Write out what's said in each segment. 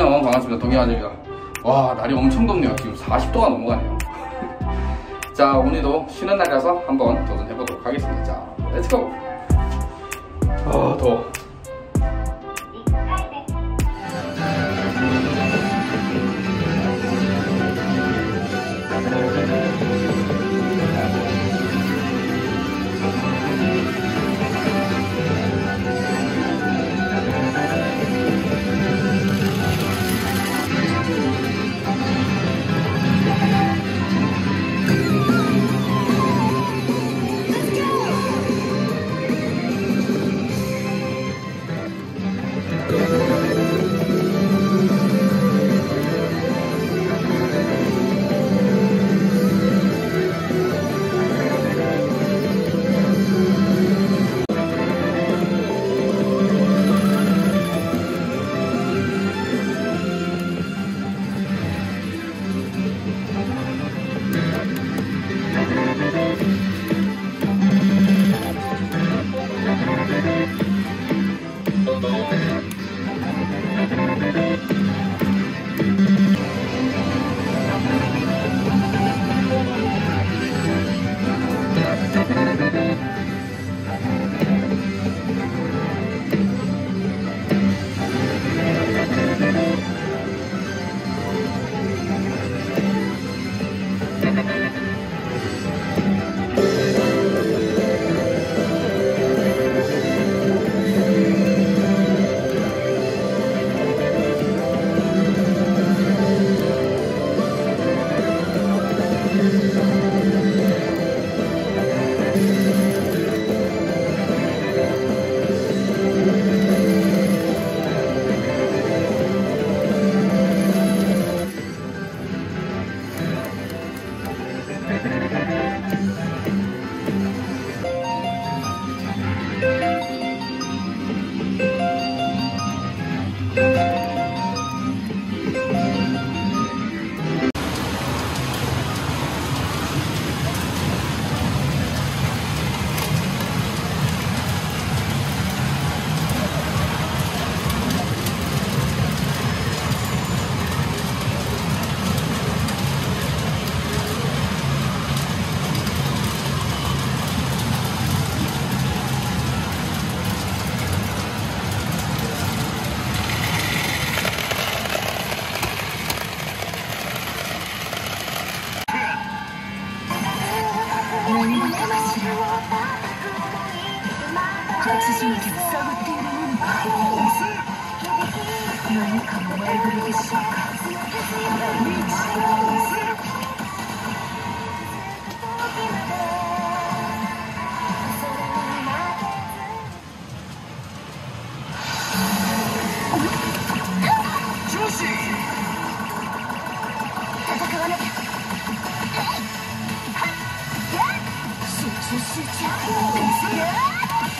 안녕 반갑습니다. 동해아재입니다. 와 날이 엄청 덥네요. 지금 40도가 넘어가네요. 자 오늘도 쉬는 날이라서 한번 도전해보도록 하겠습니다. 자 렛츠고 아 더워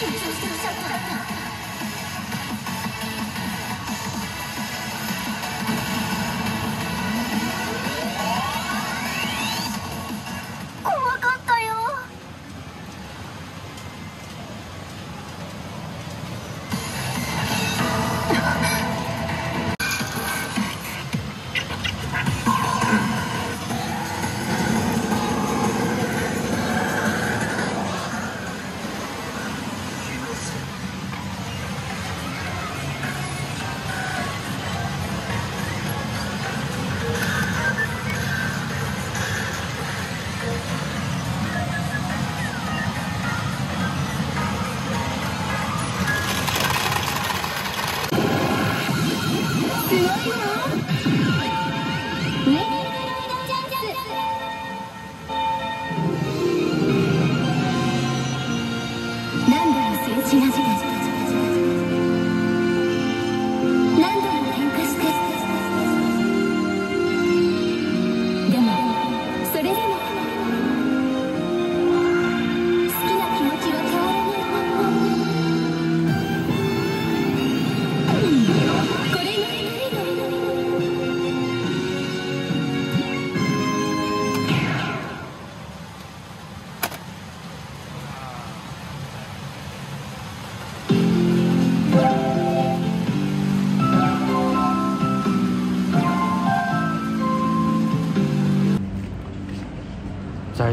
集中してるシ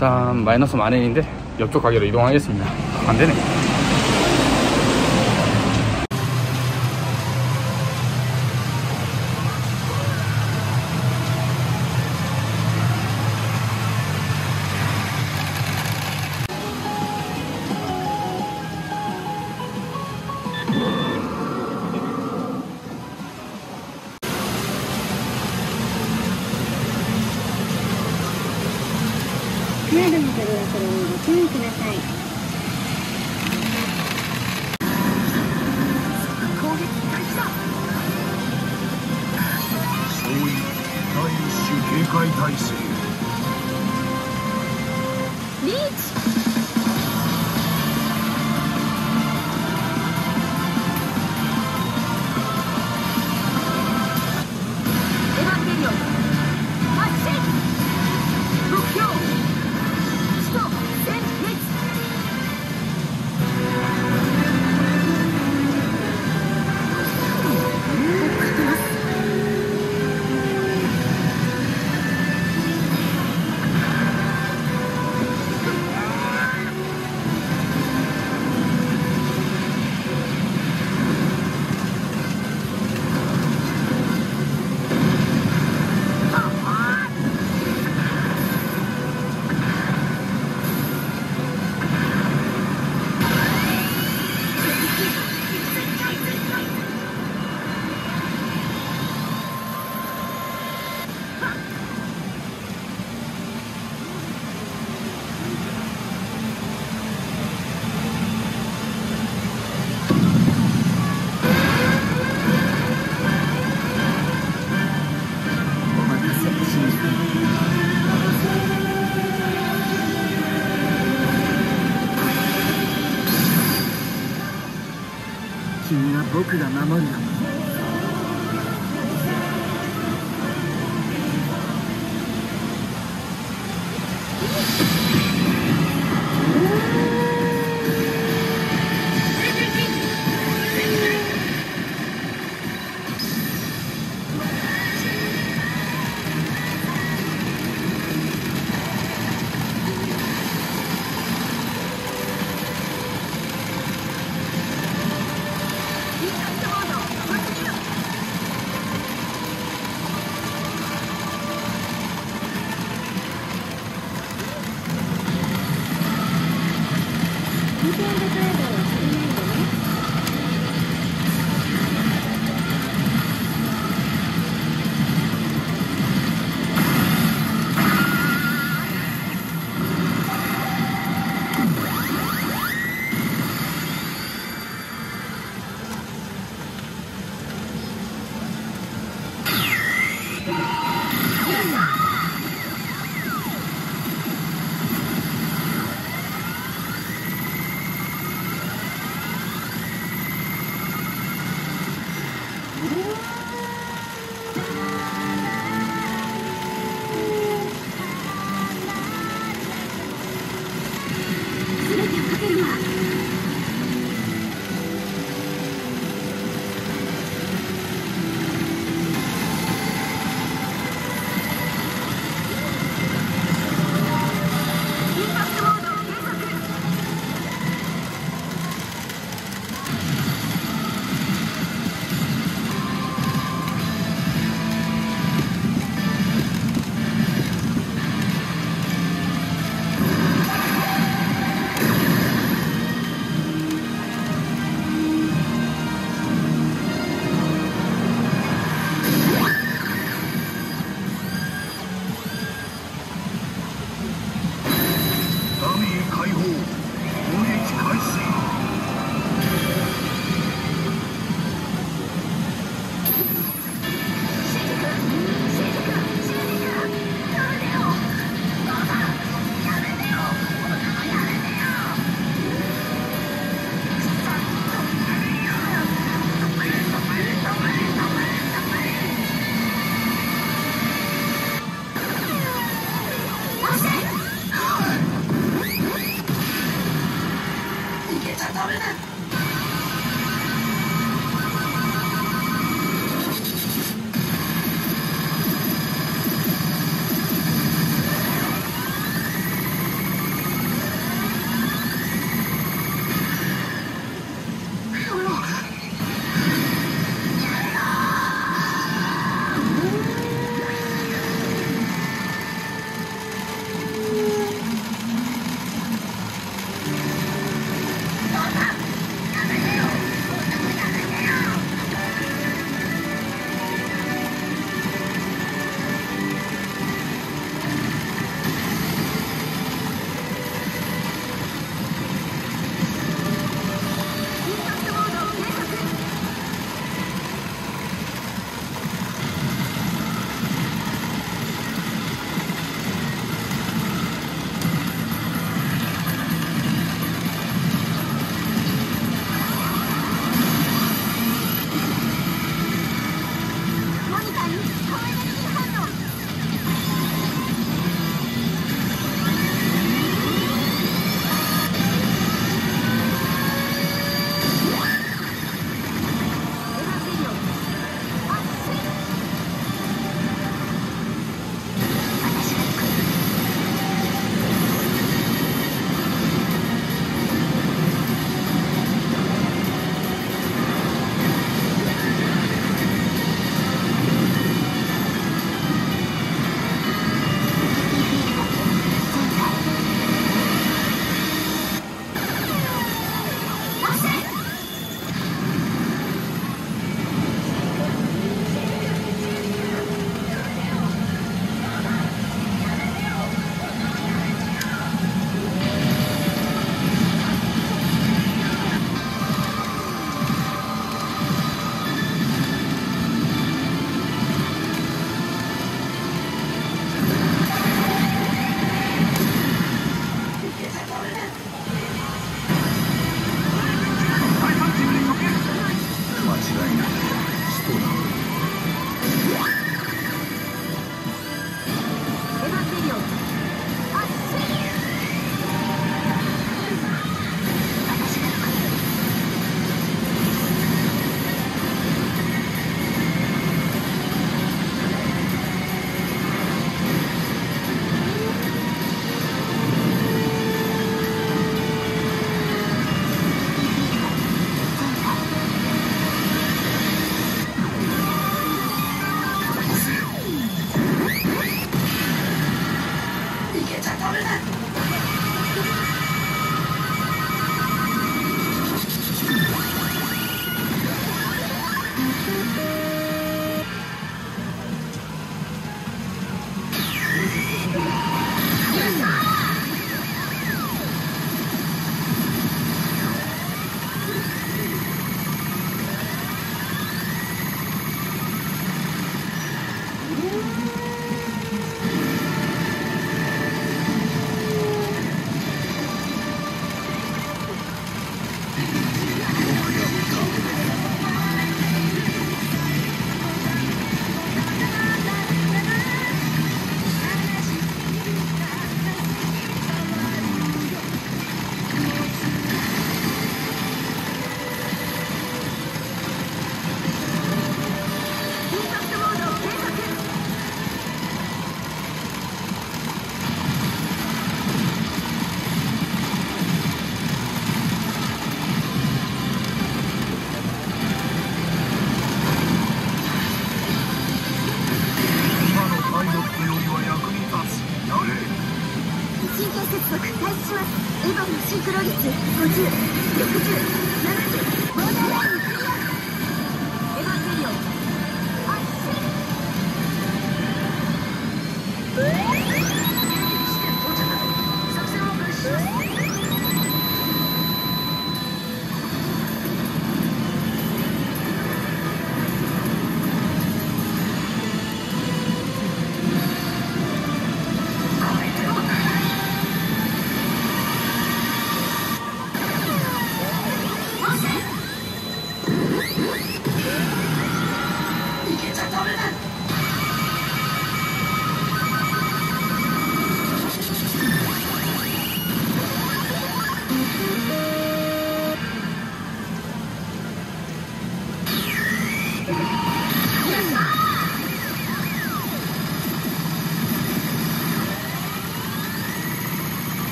일단 마이너스 만엔인데 옆쪽 가게로 이동하겠습니다. 안 되네 総員第一種警戒態勢。リーチ。君は僕が守る Yeah.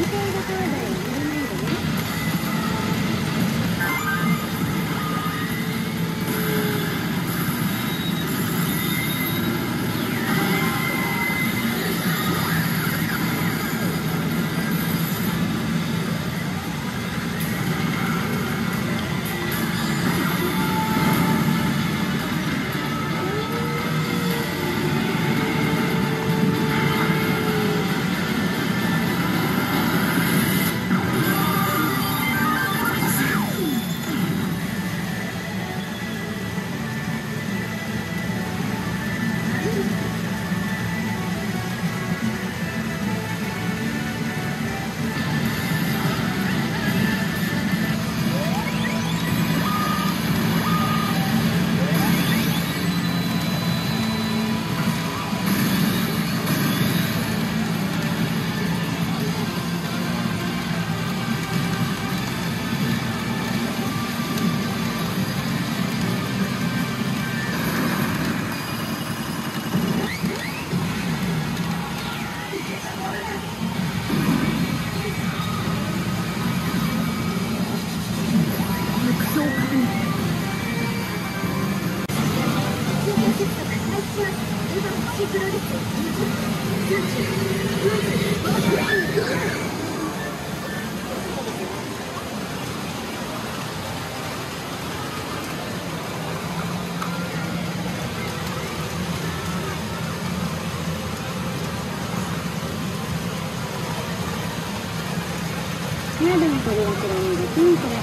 見ているとおりなどの取り忘れにご注意く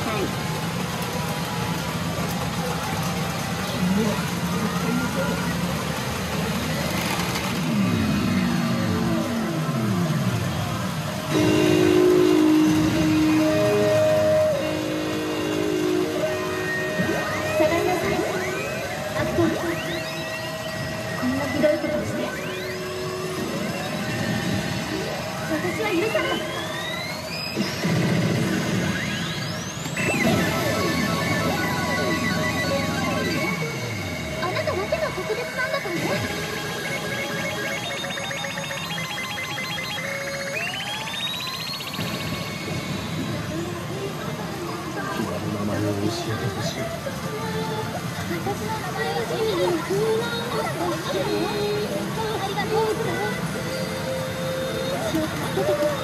教えてほしい私の名前う。